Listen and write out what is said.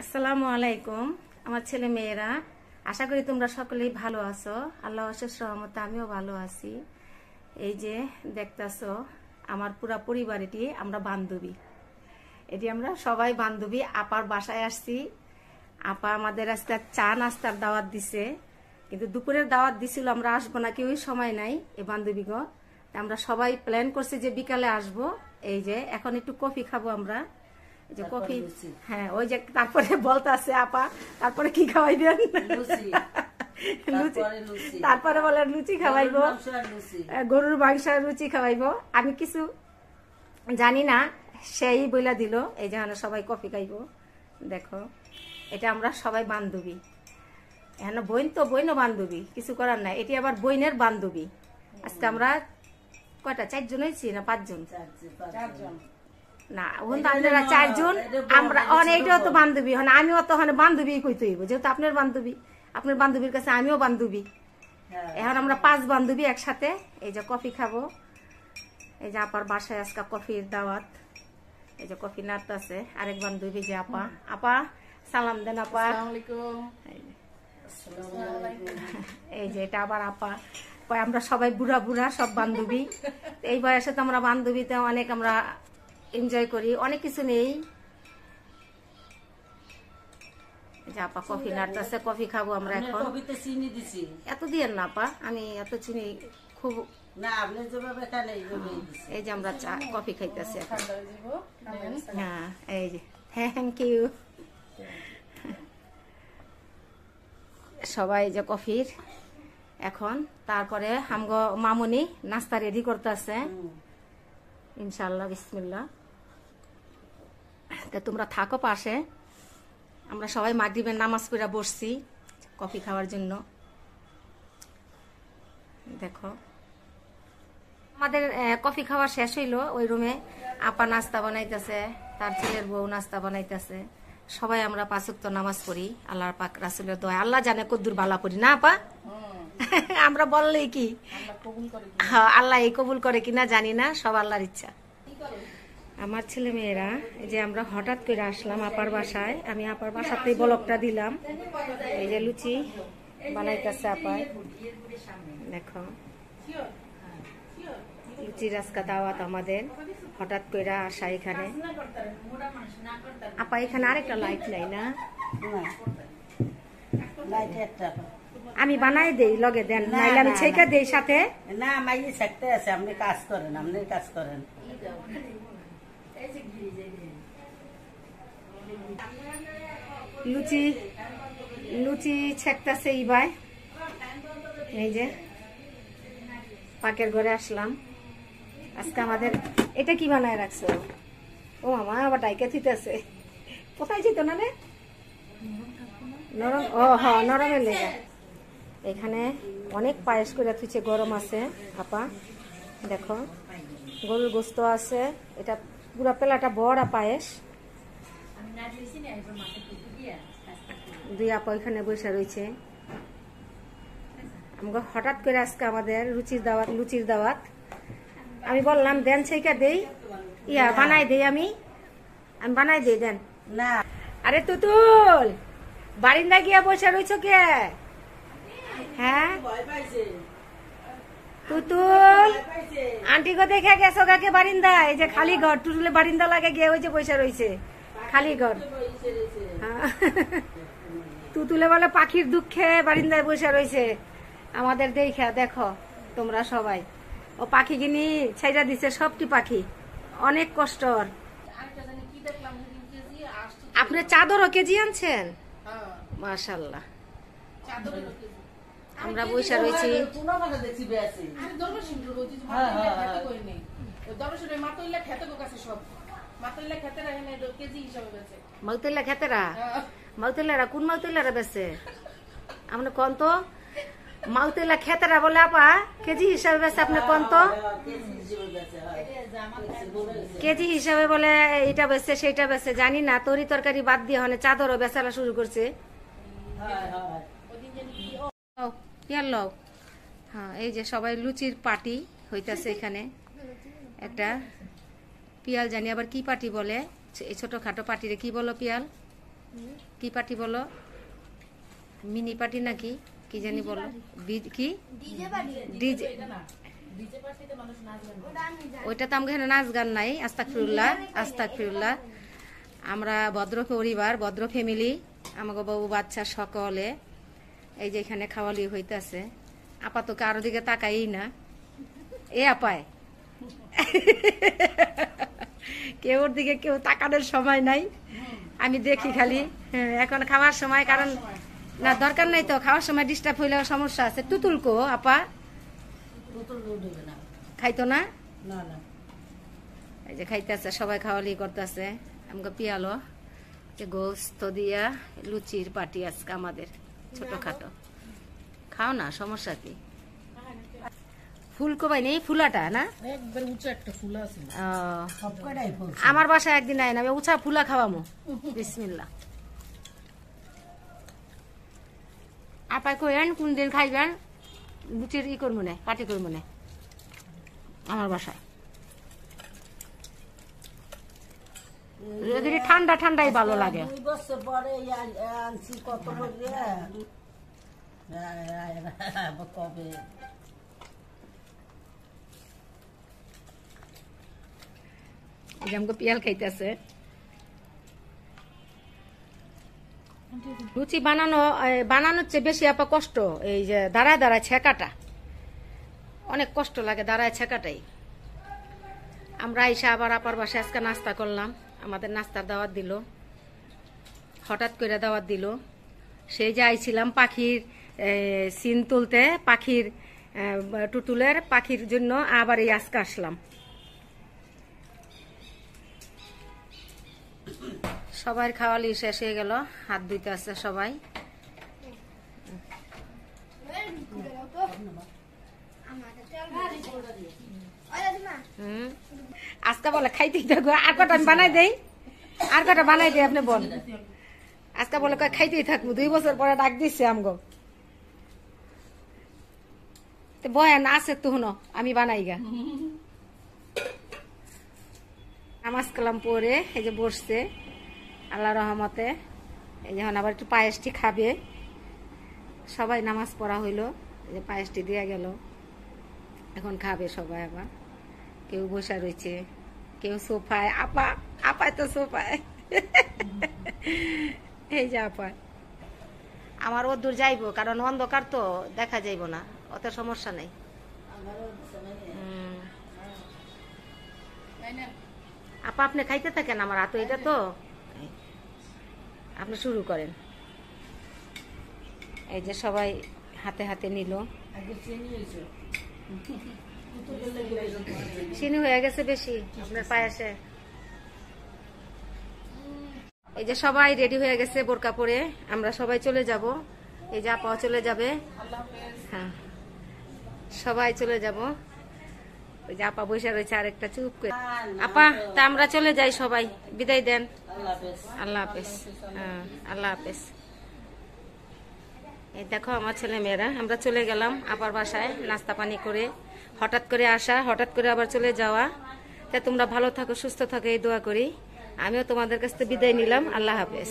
আসসালামু আলাইকুম, আমার ছেলে মেয়েরা। আশা করি তোমরা সকলেই ভালো আছো। আল্লাহ অশেষ রহমতে আমিও ভালো আছি। এই যে দেখতেছো, আমার পুরা পরিবার এটি আমরা বান্ধবী। এটি আমরা সবাই বান্ধবী। আপার বাসায় আসছি। আপা আমাদের আজকে চা নাস্তার দাওয়াত দিছে। কিন্তু দুপুরের দাওয়াত দিছিল, আমরা আসব না, কেউই সময় নাই এ বান্ধবীগো। তা আমরা সবাই প্ল্যান করছি যে বিকালে আসব। এই যে এখন একটু কফি খাব আমরা। যে কফি হ্যাঁ ওই যে তারপরে বলতে আছে আপা তারপরে কি খাওয়াইবেন? লুচি। লুচি। তারপরে বলে লুচি খাওয়াইবো। মাংস আর লুচি। আহ, গরুর মাংস লুচি খাওয়াইবো। আমি কিছু জানি না সেই বইলা দিল এই যেখানে সবাই কফি খাইবো। দেখো এটা আমরা সবাই বান্ধবী। এখানে বইন তো বইনও বান্ধবী কিছু করার নাই। এটি আবার বইনের বান্ধবী। আজকে আমরা কয়টা চারজন হয়েছি না পাঁচজন? চারজন, পাঁচজন। না তো আপনারা চারজন আমরা অনেকটাও তো বান্ধবী হন আমিও তো ওখানে বান্ধবী কইতে হইব যেহেতু আপনার বান্ধবী আপনার বান্ধবীর কাছে আমিও বান্ধবী। হ্যাঁ। এখন আমরা পাঁচ বান্ধবী একসাথে এই যে কফি খাব এই যে আপার বাসায় আজকে কফির দাওয়াত এই যে কফি নাড়তে আছে আরেক বান্ধবী যে আপা আপা সালাম দেন আপা। এই যে। এটা আবার আপা আমরা সবাই বুড়া বুড়া সব বান্ধবী। এই বয়সে তো আমরা বান্ধবীতে অনেক আমরা এনজয় করি। অনেক কিছু নেই। যে আপা কফি নাড়তেছে কফি খাব আমরা এখন। কফিতে চিনি দিছি। এত দিয়েন না আপা আমি এত চিনি খুব না আপনি যেভাবে খান এই যে আমরা চা কফি খাইতেছি এখন। হ্যাঁ এই যে। থ্যাংক ইউ সবাই যে কফির এখন তারপরে আমগো মামুনি নাস্তা রেডি করতেছে। ইনশাল্লাহ বিসমিল্লা তা তোমরা থাকো পাশে। আমরা সবাই মাগরিবের নামাজ পড়ে বসছি কফি খাওয়ার জন্য। দেখো। আমাদের কফি খাওয়া শেষ হইল। ওই রুমে আপা নাস্তা বানাইতেছে তার ছেলের বউ নাস্তা বানাইতেছে। সবাই আমরা পাঁচক্ত নামাজ পড়ি আল্লাহর পাক রাসুলের দোয়া। আল্লাহ জানে কদ্দুর বালা পড়ি না আপা? আমরা বললেই কি? হ্যাঁ আল্লাহ এই কবুল করে কিনা জানি না সব আল্লাহর ইচ্ছা। আমার ছেলে মেয়েরা এই যে আমরা হঠাৎ করে আসলাম আপার বাসায় আমি আপার বাসাতেই বলকটা দিলাম। এই যে লুচি বানাইতেছে আপার দেখো। লুচির আজকা দাওয়াত আমাদের হঠাৎ করে আসা এখানে। আপা এখানে আরেকটা লাইট নাই না? আমি বানাই দেই লগে দেন না, নাইলে আমি ছেকা দেই সাথে। না মাইয়ে থাকতে আছে আপনি কাজ করেন আপনি কাজ করেন। লুচি লুচি ছেকতেছে ইবাই। এই যে, পাকের ঘরে আসলাম। আজকে আমাদের, এটা কি বানায় রাখছো? ও মামা, আবার ডাইকে থিতেছে কোথায় ছিল না রে? নরম, ও হ, নরমের লেগে। এখানে অনেক পায়েস করে থুইছে, গরম আছে, আপা। দেখো, গরুর গোস্ত আছে, এটা পুরা পেলাটা বড় পায়েস। দুই আপা ওইখানে বসে রয়েছে। আমাকে হঠাৎ করে আজকে আমাদের রুচির দাওয়াত লুচির দাওয়াত। আমি বললাম দেন সেইটা দেই। ইয়া বানাই দেই আমি। আমি বানাই দেই দেন। না। আরে তুতুল বারিন্দা গিয়া বসে রয়েছ কে? হ্যাঁ? তুতুল আন্টি গো দেখে গেছো কাকে বারিন্দা এই যে খালি ঘর টুটুলে বারিন্দা লাগে গিয়ে ওই যে বসে রয়েছে। খালি ঘর। হ্যাঁ। তুতুলে বলে পাখির দুঃখে বারিন্দায় বসে রয়েছে। আমাদের দেখা দেখো তোমরা সবাই। ও পাখি গিনি ছাইরা দিছে সবটি পাখি। অনেক কষ্ট ওর। আপনি চাদরও কেজি আনছেন? মাশাল্লাহ আমরা রয়েছি। বেশি হ্যাঁ, হ্যাঁ, মাতইলা খেতে হ্যাঁ। কই নেই দরবার সিন্ধু মাতইলা খেতে কো কাছে সব মাতইলা খেতে রাখে না কেজি হিসাবে বেচে মাউতেলা খেতেরা মাউতেলারা কোন মাউতেলারা বেছে আপনি কোন তো? মাউতেলা খেতেরা বলে আপা কেজি হিসাবে বেছে আপনি কোন তো? কেজি হিসেবে বলে এটা বেচছে সেটা বেচছে জানি না তরি তরকারি বাদ দিয়ে হনে চাদরও বেচারা শুরু করছে। হয়, হয়। হ্যাঁ এই যে সবাই লুচির পাটি হইতাছে এখানে। একটা পিয়াল জানি আবার কি পার্টি বলে? এই ছোটখাটো পাটিরে কি বলো পিয়াল? কি পার্টি বলো? মিনি পার্টি নাকি? কি জানি বলো? কি? ডিজে ওইটা তো আমাকে নাচ গান নাই আস্তাক ফিরুল্লাহ আস্তাক ফিরুল্লাহ আমরা ভদ্র পরিবার ভদ্র ফ্যামিলি আমাকে বাবু বাচ্চা সকলে এই যে এখানে খাওয়ালি হইতাছে। আপাতত কারও দিকে তাকাই না। এ আপায়। কেউ ওর দিকে কেউ তাকানোর সময় নাই। আমি দেখি খালি। হ্যাঁ, এখন খাওয়ার সময় কারণ না দরকার নাই তো খাওয়ার সময় ডিস্টার্ব হইলেও সমস্যা আছে। তুতুল কো আপা? খাইতো না? এই যে খাইতেছে সবাই খাওয়ালি করতেছে। আমাকে পিয়ালো যে গোস্ত দিয়া লুচির পাটি আজকে আমাদের ছোটখাটো। খাও না সমস্যা কি? নেই ফুলাটা না? আমার বাসায় একদিন আয় না আমি উঁচা ফুলা খাওয়ামো। বিসমিল্লা আপাই কইন কোন দিন খাইবেন? লুচির ই করব না পাটি করব না আমার বাসায়। ঠান্ডা ঠান্ডাই ভালো লাগে। কত করে কবে এই যে আমাকে পিয়াল খাইতেছে। লুচি বানানো বানানোর চেয়ে বেশি আপা কষ্ট, এই যে দাঁড়ায় দাঁড়ায় ছেঁকাটা অনেক কষ্ট লাগে দাঁড়ায় ছেঁকাটাই আমরা আইসা আবার আপার বাসায় আজকে নাস্তা করলাম। আমাদের নাস্তার দাওয়াত দিল। হঠাৎ করে দাওয়াত দিল। সেই যে আইছিলাম পাখির সিন তুলতে, পাখির টুটুলের, পাখির জন্য আবার এই আজকে আসলাম। সবার খাওয়ালি শেষ হয়ে গেল, হাত ধুইতে আছে সবাই। আজকে বলে খাইতেই থাকো আর কটা বানাই দেই? আর কটা বানাই দেই আপনি বল। আজকে বলে খাইতেই থাকব, দুই বছর পরে ডাক দিচ্ছে আমগো। বয়ান আছে তো হুনো, আমি বানাই গা। নামাজ কালাম পরে এই যে বসছে। আল্লাহ রহমতে এই যখন আবার একটু পায়েসটি খাবে সবাই নামাজ পড়া হইল এই যে পায়েসটি দেওয়া গেল এখন খাবে সবাই আবার। কেউ বসে রয়েছে কেউ সোফায় আপা আপায় তো সোফায়। এই যে আপায় আমার ও দূর যাইবো কারণ অন্ধকার তো দেখা যাইবো না অত সমস্যা নেই। হুম। আপা আপনি খাইতে থাকেন আমার হাতে এটা তো? আপনি শুরু করেন। এই যে সবাই হাতে হাতে নিল। চিনি হয়ে গেছে বেশি আপনার পায়েসে। এই যে সবাই রেডি হয়ে গেছে বোরকা পরে আমরা সবাই চলে যাব। এই যে আপাও চলে যাবে। হ্যাঁ সবাই চলে যাব। ওই যে আপা বসে রয়েছে আরেকটা চুপ করে। আপা তা আমরা চলে যাই সবাই। বিদায় দেন। আল্লাহ হাফেজ আল্লাহ হাফেজ এই দেখো আমার ছেলে মেয়েরা আমরা চলে গেলাম আপার বাসায় নাস্তা পানি করে। হঠাৎ করে আসা, হঠাৎ করে আবার চলে যাওয়া। তা তোমরা ভালো থাকো, সুস্থ থাকো, এই দোয়া করি। আমিও তোমাদের কাছ থেকে বিদায় নিলাম। আল্লাহ হাফেজ।